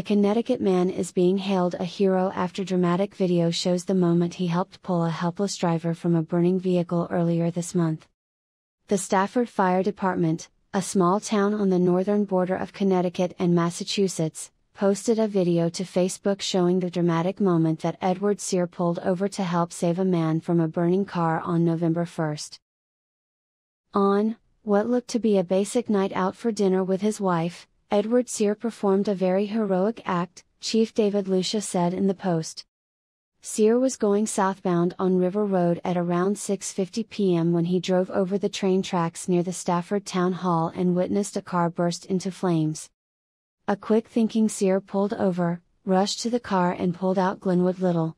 A Connecticut man is being hailed a hero after dramatic video shows the moment he helped pull a helpless driver from a burning vehicle earlier this month. The Stafford Fire Department, a small town on the northern border of Connecticut and Massachusetts, posted a video to Facebook showing the dramatic moment that Edward Cyr pulled over to help save a man from a burning car on November 1st. On, what looked to be a basic night out for dinner with his wife, Edward Cyr performed a very heroic act, Chief David Lucia said in the post. Cyr was going southbound on River Road at around 6:50 p.m. when he drove over the train tracks near the Stafford Town Hall and witnessed a car burst into flames. A quick-thinking Cyr pulled over, rushed to the car and pulled out Glennwood Little.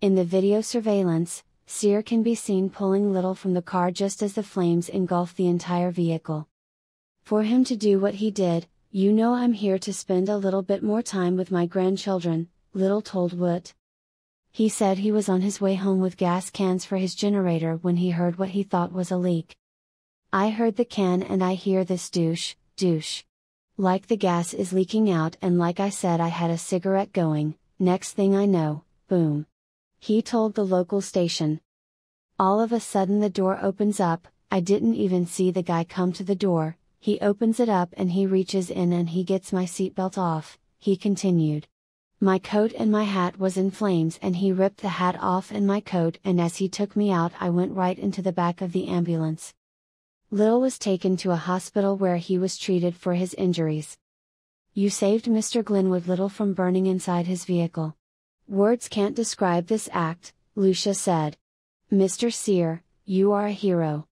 In the video surveillance, Cyr can be seen pulling Little from the car just as the flames engulf the entire vehicle. For him to do what he did, you know I'm here to spend a little bit more time with my grandchildren, Little told Woot. He said he was on his way home with gas cans for his generator when he heard what he thought was a leak. I heard the can and I hear this douche, douche. Like the gas is leaking out and like I said I had a cigarette going, next thing I know, boom. He told the local station. All of a sudden the door opens up, I didn't even see the guy come to the door, he opens it up and he reaches in and he gets my seatbelt off, he continued. My coat and my hat was in flames and he ripped the hat off and my coat and as he took me out I went right into the back of the ambulance. Lil was taken to a hospital where he was treated for his injuries. You saved Mr. Glennwood Little from burning inside his vehicle. Words can't describe this act, Lucia said. Mr. Cyr, you are a hero.